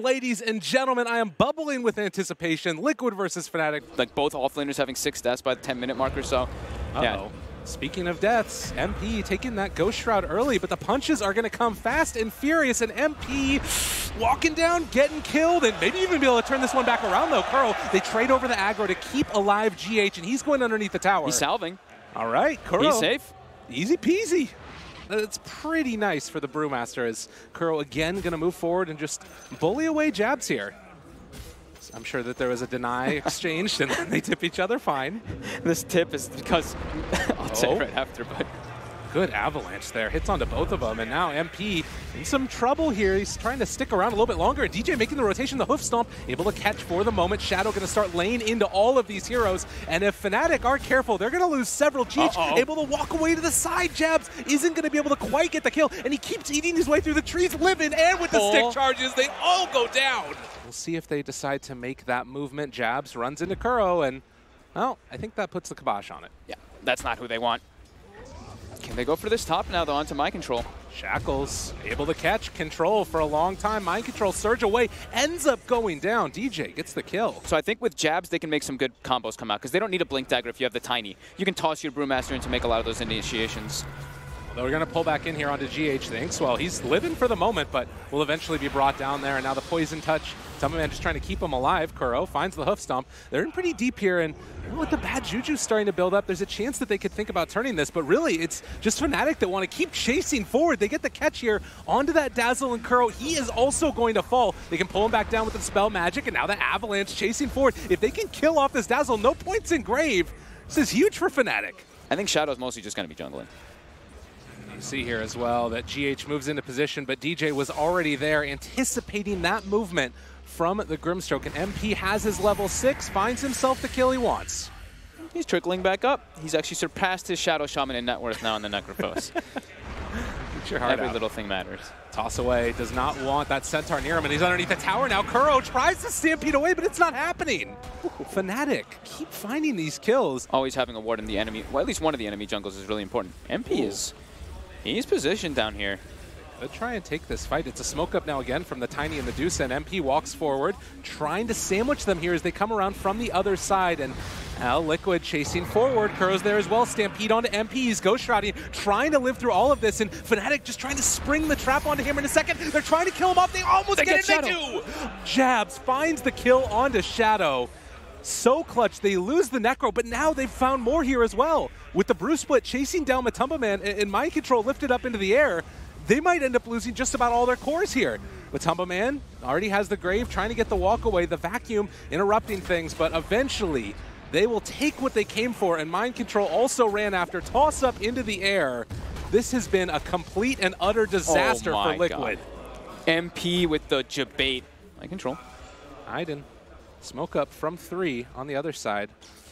Ladies and gentlemen, I am bubbling with anticipation. Liquid versus Fnatic. Like both offlaners having six deaths by the 10 minute mark or so. Uh-oh. Yeah. Speaking of deaths, MP taking that Ghost Shroud early, but the punches are going to come fast and furious, and MP walking down, getting killed, and maybe even be able to turn this one back around, though. Kuro, they trade over the aggro to keep alive GH, and he's going underneath the tower. He's salving. All right, Kuro. He's safe. Easy peasy. That's pretty nice for the Brewmaster as Kuro again going to move forward and just bully away jabs here. I'm sure that there was a deny exchanged and they tip each other fine. This tip is because I'll oh. say right after, but Good avalanche there. Hits onto both of them. And now MP in some trouble here. He's trying to stick around a little bit longer. DJ making the rotation, the hoof stomp, able to catch for the moment. Shadow going to start laying into all of these heroes. And if Fnatic aren't careful, they're going to lose several. Cheech uh -oh. able to walk away to the side jabs. Isn't going to be able to quite get the kill. And he keeps eating his way through the trees, living. And with the oh. stick charges, they all go down. We'll see if they decide to make that movement. Jabs runs into Kuro. And, well, I think that puts the kibosh on it. Yeah, that's not who they want. Can they go for this top now, though, onto Mind Control? Shackles able to catch control for a long time. Mind Control surge away, ends up going down. DJ gets the kill. So I think with jabs, they can make some good combos come out because they don't need a Blink Dagger if you have the Tiny. You can toss your Brewmaster in to make a lot of those initiations. Although we're going to pull back in here onto GH Thinks. Well, he's living for the moment, but will eventually be brought down there. And now the Poison Touch. Man just trying to keep him alive. Kuro finds the hoof stomp. They're in pretty deep here, and with the bad juju starting to build up, there's a chance that they could think about turning this, but really it's just Fnatic that want to keep chasing forward. They get the catch here onto that Dazzle and Kuro. He is also going to fall. They can pull him back down with the spell magic, and now the Avalanche chasing forward. If they can kill off this Dazzle, no points in Grave. This is huge for Fnatic. I think Shadow's mostly just going to be jungling. You see here as well that GH moves into position, but DJ was already there anticipating that movement from the Grimstroke. And MP has his level 6, finds himself the kill he wants. He's trickling back up. He's actually surpassed his Shadow Shaman in net worth now in the Necrophos. Every out. little thing matters. Toss away, does not want that Centaur near him, and he's underneath the tower now. Kuro tries to stampede away, but it's not happening. Fnatic, keep finding these kills. Always having a ward in the enemy, well, at least one of the enemy jungles is really important. MP Ooh. is He's positioned down here. Let's try and take this fight. It's a smoke up now again from the Tiny and the Deuce, and MP walks forward, trying to sandwich them here as they come around from the other side. And Al Liquid chasing forward. Kuro's there as well. Stampede onto MPs. Ghost Shrouding, trying to live through all of this. And Fnatic just trying to spring the trap onto him in a second. They're trying to kill him off. They almost they get, get it. They do. Jabs finds the kill onto Shadow so clutch. They lose the Necro, but now they've found more here as well. With the Brew Split chasing down Matumba Man and Mind Control lifted up into the air, they might end up losing just about all their cores here. Matumba Man already has the Grave trying to get the walk away, the Vacuum interrupting things, but eventually they will take what they came for, and Mind Control also ran after toss up into the air. This has been a complete and utter disaster oh for Liquid. God. MP with the Jabate. Mind Control. Iden Smoke up from three on the other side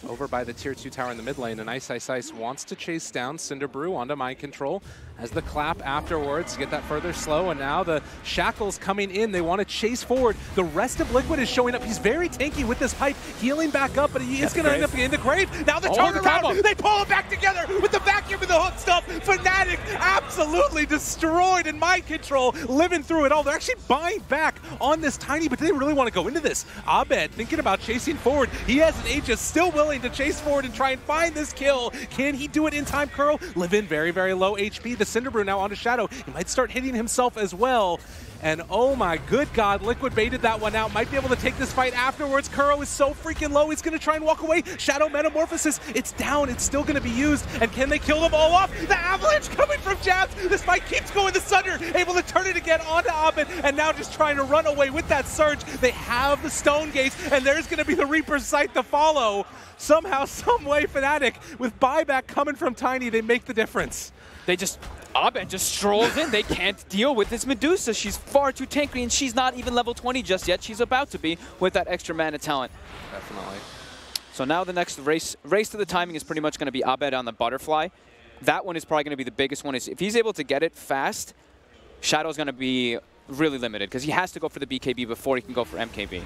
over by the tier two tower in the mid lane. And Ice Ice Ice wants to chase down Cinderbrew onto Mind Control as the clap afterwards get that further slow. And now the Shackles coming in. They want to chase forward. The rest of Liquid is showing up. He's very tanky with this pipe, healing back up, but he is going to end up in the grave. Now the oh, turnaround. The they pull it back together with the vacuum and the hook stuff. Fnatic absolutely destroyed in Mind Control, living through it all. They're actually buying back on this tiny, but they really want to go into this. Abed thinking about chasing forward. He has an Aegis still willing willing to chase forward and try and find this kill. Can he do it in time, Kuro? Live in very, very low HP. The Cinderbrew now onto Shadow. He might start hitting himself as well. And oh my good god, Liquid baited that one out. Might be able to take this fight afterwards. Kuro is so freaking low. He's to try and walk away. Shadow Metamorphosis. It's down. It's still to be used. And can they kill them all off? The Avalanche coming from Jabs. This fight keeps going to Sunder. Able to turn it again onto Abed. And now just trying to run away with that Surge. They have the Stone Gaze. And there's to be the Reaper's Scythe to follow. Somehow, some way, Fnatic, with buyback coming from Tiny, they make the difference. They just Abed just strolls in. They can't deal with this Medusa. She's far too tanky, and she's not even level 20 just yet. She's about to be with that extra mana talent. Definitely. So now the next race race to the timing is pretty much going to be Abed on the Butterfly. That one is probably going to be the biggest one. Is If he's able to get it fast, Shadow's going to be really limited because he has to go for the BKB before he can go for MKB.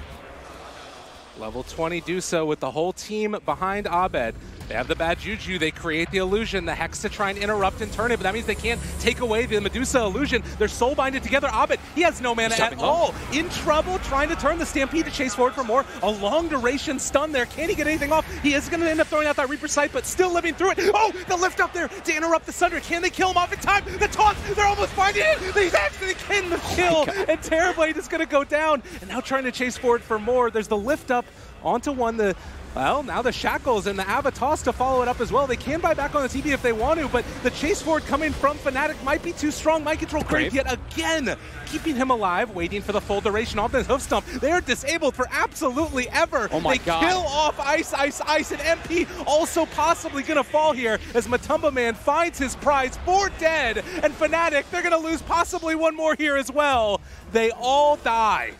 Level 20 do so with the whole team behind Abed. They have the bad juju. They create the illusion, the hex to try and interrupt and turn it, but that means they can't take away the Medusa illusion. They're soul binded together. Abed, he has no mana at all. In trouble, trying to turn the Stampede to chase forward for more. A long duration stun there. Can he get anything off? He is going to end up throwing out that Reaper Scythe, but still living through it. Oh, the lift up there to interrupt the Sunder. Can they kill him off in time? The taunt, they're almost finding it. They actually can the oh kill, oh and Terrorblade is going to go down. And now trying to chase forward for more. There's the lift up onto one. The well, now the Shackles and the Avatos to follow it up as well. They can buy back on the TB if they want to, but the chase forward coming from Fnatic might be too strong. Mind control Crave yet again, keeping him alive, waiting for the full duration of the hoof stomp. They are disabled for absolutely ever. Oh my they god. kill off Ice, Ice, Ice, and MP also possibly going to fall here as Matumba Man finds his prize for dead. And Fnatic, they're going to lose possibly one more here as well. They all die.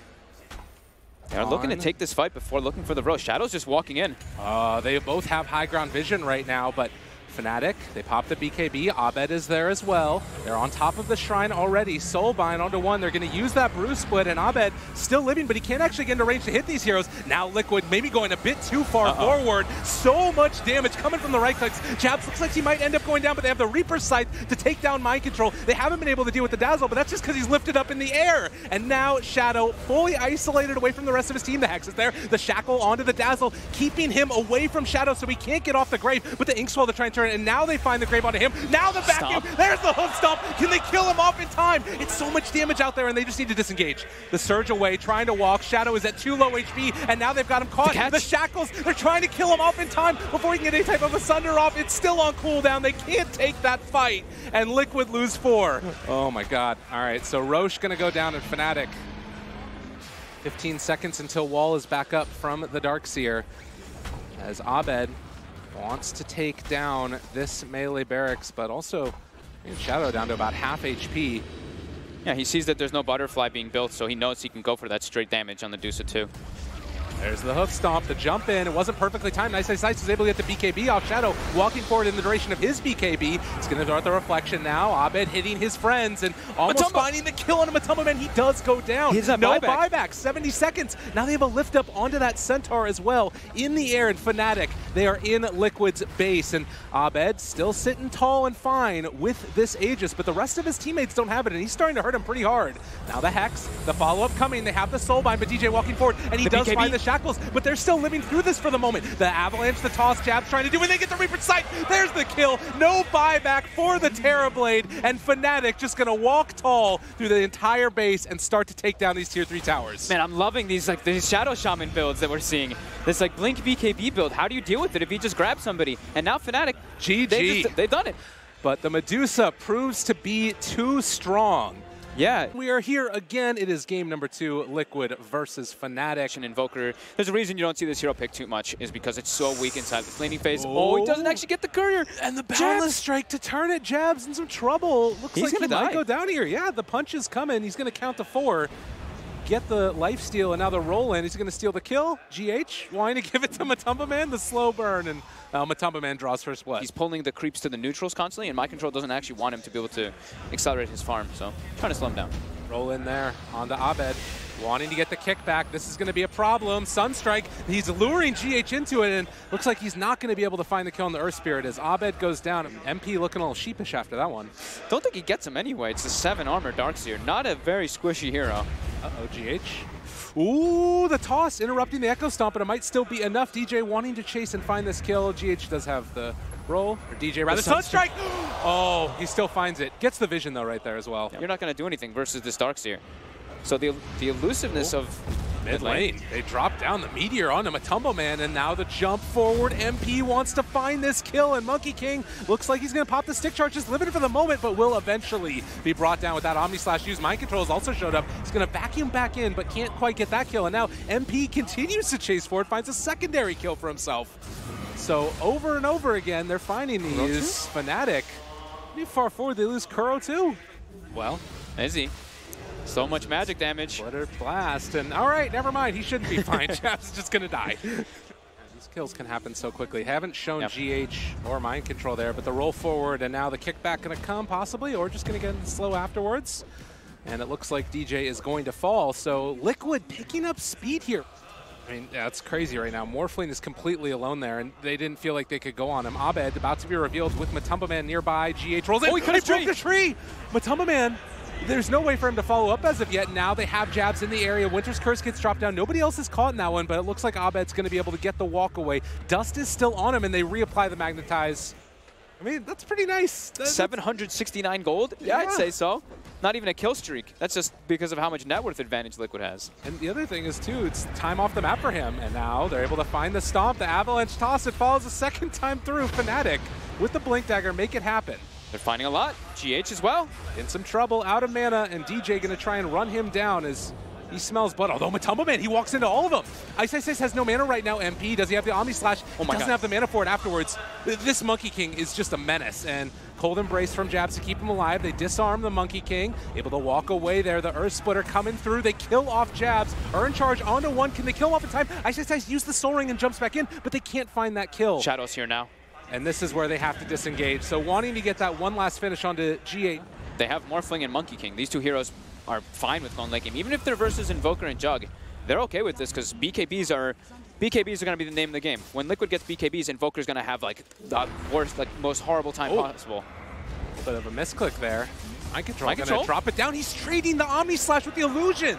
They're looking to take this fight before looking for the row. Shadow's just walking in. Uh, they both have high ground vision right now, but Fnatic, they pop the BKB. Abed is there as well. They're on top of the shrine already. Soulbind onto one. They're going to use that Brew Split, and Abed still living, but he can't actually get into range to hit these heroes. Now Liquid maybe going a bit too far uh -oh. forward. So much damage coming from the right clicks. Jabs looks like he might end up going down, but they have the Reaper Scythe to take down Mind Control. They haven't been able to deal with the Dazzle, but that's just because he's lifted up in the air. And now Shadow fully isolated away from the rest of his team. The Hex is there. The Shackle onto the Dazzle, keeping him away from Shadow so he can't get off the Grave. But the Inkswell to try and turn it, and now they find the grave onto him. Now the vacuum. Stop. There's the hoof stomp. Can they kill him off in time? It's so much damage out there, and they just need to disengage. The surge away, trying to walk. Shadow is at too low HP, and now they've got him caught. The, the shackles, they're trying to kill him off in time before he can get any type of a sunder off. It's still on cooldown. They can't take that fight, and Liquid lose four. Oh my god. All right, so Roche going to go down in Fnatic. 15 seconds until Wall is back up from the Darkseer as Abed wants to take down this melee barracks, but also Shadow down to about half HP. Yeah, he sees that there's no butterfly being built, so he knows he can go for that straight damage on the Dusa too. There's the hoof stomp, the jump in. It wasn't perfectly timed. Nice Ice Ice was able to get the BKB off Shadow, walking forward in the duration of his BKB. It's going to start the reflection now. Abed hitting his friends and almost Matumba. finding the kill on a Matumba Man. He does go down. He's no buyback. buyback. 70 seconds. Now they have a lift up onto that Centaur as well. In the air and Fnatic, they are in Liquid's base. And Abed still sitting tall and fine with this Aegis, but the rest of his teammates don't have it, and he's starting to hurt him pretty hard. Now the Hex, the follow-up coming. They have the Soulbind, but DJ walking forward, and he the does BKB. find the shot shackles, but they're still living through this for the moment. The Avalanche, the toss jabs trying to do, and they get the Reaper Scythe. There's the kill. No buyback for the Terrorblade, and Fnatic just going to walk tall through the entire base and start to take down these tier 3 towers. Man, I'm loving these like these Shadow Shaman builds that we're seeing. This like Blink BKB build. How do you deal with it if he just grabs somebody? And now Fnatic, GG. They just, they've done it. But the Medusa proves to be too strong. Yeah. We are here again. It is game number two, Liquid versus Fnatic. And Invoker. There's a reason you don't see this hero pick too much is because it's so weak inside the flaning phase. Oh, oh he doesn't oh. actually get the courier. And the balance strike to turn it. Jabs in some trouble. Looks He's like gonna he die. might go down here. Yeah, the punch is coming. He's going to count to four get the life steal and now the roll in. He's going to steal the kill. GH wanting to give it to Matumba Man, the slow burn, and uh, Matumba Man draws first blood. He's pulling the creeps to the neutrals constantly, and Mind Control doesn't actually want him to be able to accelerate his farm, so trying to slow him down. Roll in there onto Abed. Wanting to get the kickback. This is going to be a problem. Sunstrike, he's luring GH into it, and looks like he's not going to be able to find the kill on the Earth Spirit as Abed goes down. MP looking a little sheepish after that one. Don't think he gets him anyway. It's a 7 armor Darkseer. Not a very squishy hero. Uh-oh, GH. Ooh, the toss interrupting the Echo Stomp, but it might still be enough. DJ wanting to chase and find this kill. GH does have the roll, or DJ rather. Sunstrike! Oh, he still finds it. Gets the vision, though, right there as well. You're not going to do anything versus this Darkseer. So the, the elusiveness of mid lane. They drop down the Meteor onto Matumba Man, and now the jump forward. MP wants to find this kill, and Monkey King looks like he's going to pop the stick charge, just limited for the moment, but will eventually be brought down with that Omni Slash use. Mind Control has also showed up. He's going to vacuum back in, but can't quite get that kill, and now MP continues to chase forward, finds a secondary kill for himself. So over and over again, they're finding these. Fnatic, pretty far forward, they lose Kuro too. Well, is he? So much magic damage. Splitter blast, and all right, never mind. He shouldn't be fine. Jab's just gonna die. these kills can happen so quickly. Haven't shown yep. GH or mind control there, but the roll forward and now the kickback gonna come possibly, or just gonna get slow afterwards. And it looks like DJ is going to fall. So Liquid picking up speed here. I mean, it's crazy right now. Morphling is completely alone there, and they didn't feel like they could go on him. Abed about to be revealed with Matumba Man nearby. GH rolls in. Oh, he cut his broke the tree. Matumba Man, there's no way for him to follow up as of yet. Now they have jabs in the area. Winter's Curse gets dropped down. Nobody else is caught in that one, but it looks like Abed's going to be able to get the walk away. Dust is still on him, and they reapply the Magnetize. I mean, that's pretty nice. That- 769 gold? Yeah, I'd say so. Not even a kill streak. That's just because of how much net worth advantage Liquid has. And the other thing is, too, it's time off the map for him. And now they're able to find the stomp, the avalanche toss. It falls a second time through. Fnatic with the Blink Dagger make it happen. They're finding a lot. GH as well. In some trouble, out of mana, and DJ going to try and run him down as he smells blood. Although Matumba Man, he walks into all of them. Ice Ice Ice has no mana right now, MP. Does he have the Omni Slash? Oh my Doesn't God. have the mana for it afterwards. This Monkey King is just a menace. And Cold Embrace from Jabs to keep him alive. They disarm the Monkey King, able to walk away there. The Earth Splitter coming through. They kill off Jabs. Earn charge onto one. Can they kill him off in time? Ice Ice Ice use the Soul Ring and jumps back in, but they can't find that kill. Shadow's here now. And this is where they have to disengage. So wanting to get that one last finish onto GH They have Morphling and Monkey King. These two heroes are fine with going late game. Even if they're versus Invoker and Jug, they're okay with this because BKBs are BKBs are going to be the name of the game. When Liquid gets BKBs, Invoker's going to have like the worst, like most horrible time Oh. possible. bit of a misclick there. Mind control, gonna control? drop it down. He's trading the Omni Slash with the illusion.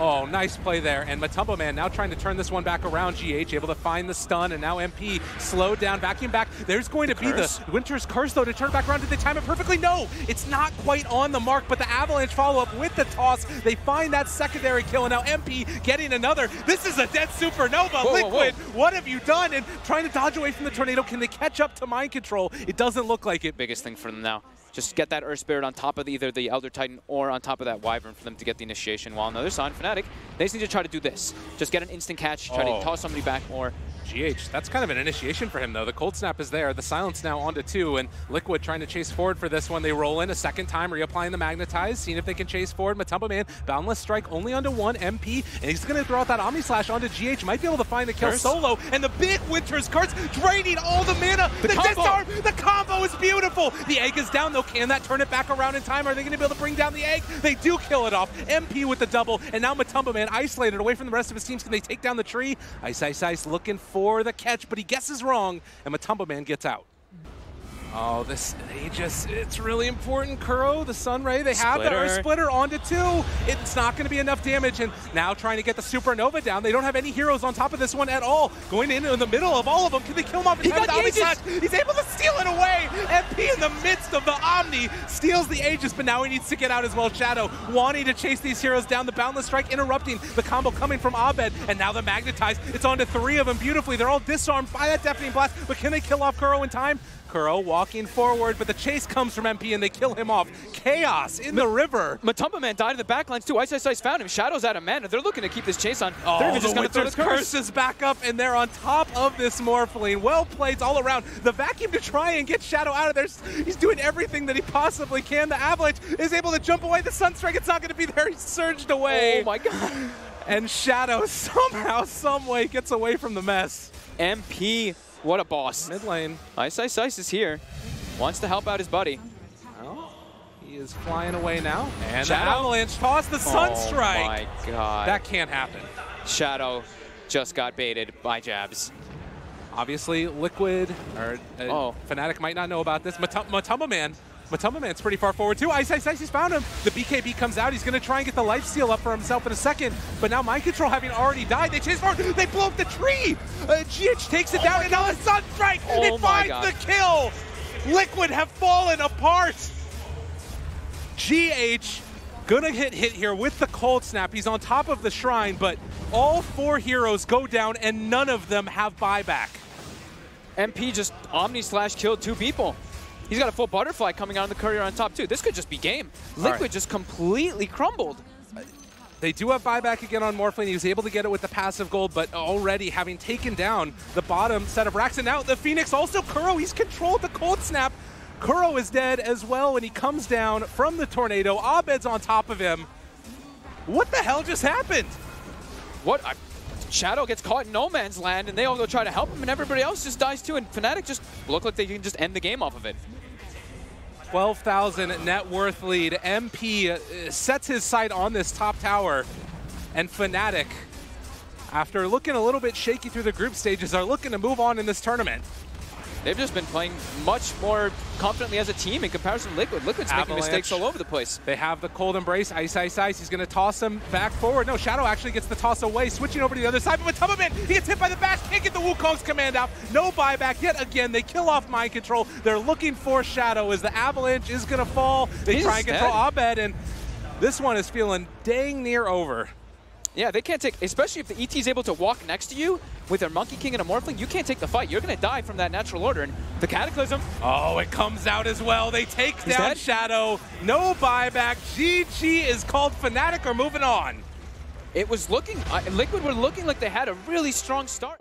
Oh, nice play there. And Matumba Man now trying to turn this one back around. GH able to find the stun, and now MP slowed down, vacuum back. There's going to be the Winter's Curse, though, to turn back around. Did they time it perfectly? No, it's not quite on the mark, but the Avalanche follow up with the toss. They find that secondary kill, and now MP getting another. This is a dead supernova. Whoa, whoa, Liquid, whoa. what have you done? And trying to dodge away from the tornado. Can they catch up to mind control? It doesn't look like it. Biggest thing for them now. Just get that Earth Spirit on top of either the Elder Titan or on top of that Wyvern for them to get the initiation. While on the other side, Fnatic, they just need to try to do this. Just get an instant catch, try Oh. to toss somebody back or GH, that's kind of an initiation for him, though. The cold snap is there. The silence now onto two, and Liquid trying to chase forward for this one. They roll in a second time, reapplying the magnetize, seeing if they can chase forward. Matumba Man, boundless strike only onto one MP, and he's going to throw out that Omni Slash onto GH. Might be able to find the kill Curse. solo, and the big Winter's Curse draining all the mana. The combo. disarm, the combo is beautiful. The egg is down, though. Can that turn it back around in time? Are they going to be able to bring down the egg? They do kill it off. MP with the double, and now Matumba Man isolated away from the rest of his teams. Can they take down the tree? Ice Ice Ice looking for the catch, but he guesses wrong, and Matumba Man gets out. Oh, this Aegis, it's really important, Kuro, the Sun Ray. They have the Earth Splitter. Onto two. It's not going to be enough damage, and now trying to get the Supernova down. They don't have any heroes on top of this one at all. Going in in the middle of all of them. Can they kill him off in He time got with the Omni? He's able to steal it away. MP in the midst of the Omni steals the Aegis, but now he needs to get out as well. Shadow wanting to chase these heroes down. The Boundless Strike interrupting the combo coming from Abed, and now the Magnetize. It's on to three of them beautifully. They're all disarmed by that Deafening Blast, but can they kill off Kuro in time? Kuro walking forward, but the chase comes from MP and they kill him off. Chaos in the river. Matumba Man died in the backlines too. Ice Ice Ice found him. Shadow's out of mana. They're looking to keep this chase on. Oh, they're the just going to throw the curse. is back up, and they're on top of this Morphling. Well played all around. The vacuum to try and get Shadow out of there. He's doing everything that he possibly can. The Avalanche is able to jump away. The Sunstrike, it's not going to be there. He's surged away. Oh my god. And Shadow somehow, someway gets away from the mess. MP, what a boss. Mid lane. Ice Ice Ice is here. Wants to help out his buddy. Well, he is flying away now. And the Shadow? Avalanche toss the Sunstrike. Oh my god. that can't happen. Shadow just got baited by jabs. Obviously, Liquid or uh, Oh. Fnatic might not know about this. Matum- Matumba Man. Matumba Man's pretty far forward too. Ice Ice Ice, he's found him. The BKB comes out. He's going to try and get the life steal up for himself in a second. But now Mind Control having already died. They chase forward. They blow up the tree. Uh, GH takes it down. And now the Sunstrike. Oh it finds God. the kill. Liquid have fallen apart. GH gonna hit hit here with the cold snap. He's on top of the shrine, but all four heroes go down and none of them have buyback. MP just Omni slash killed two people. He's got a full butterfly coming out on the courier on top too. This could just be game. Liquid right. just completely crumbled. They do have buyback again on Morphling. He was able to get it with the passive gold, but already having taken down the bottom set of racks. And now the Phoenix also Kuro, he's controlled the cold snap. Kuro is dead as well when he comes down from the tornado. Abed's on top of him. What the hell just happened? What? I, Shadow gets caught in no man's land and they all go try to help him and everybody else just dies too. And Fnatic just look like they can just end the game off of it. 12,000 net worth lead. MP uh, sets his sight on this top tower, and Fnatic. after looking a little bit shaky through the group stages, are looking to move on in this tournament. They've just been playing much more confidently as a team in comparison to Liquid. Liquid's making mistakes all over the place. They have the cold embrace, ice, ice, ice. He's going to toss him back forward. No, Shadow actually gets the toss away, switching over to the other side. But with Tubberman, he gets hit by the bash, can't get the Wukong's command out. No buyback yet again. They kill off mind control. They're looking for Shadow as the Avalanche is going to fall. They He's try and control dead. Abed, and this one is feeling dang near over. Yeah, they can't take, especially if the ET is able to walk next to you with their Monkey King and a Morphling, you can't take the fight. You're going to die from that natural order. And the Cataclysm, Oh, it comes out as well. They take He's down dead? Shadow. No buyback. GG is called Fnatic are moving on. it was looking, uh, Liquid were looking like they had a really strong start.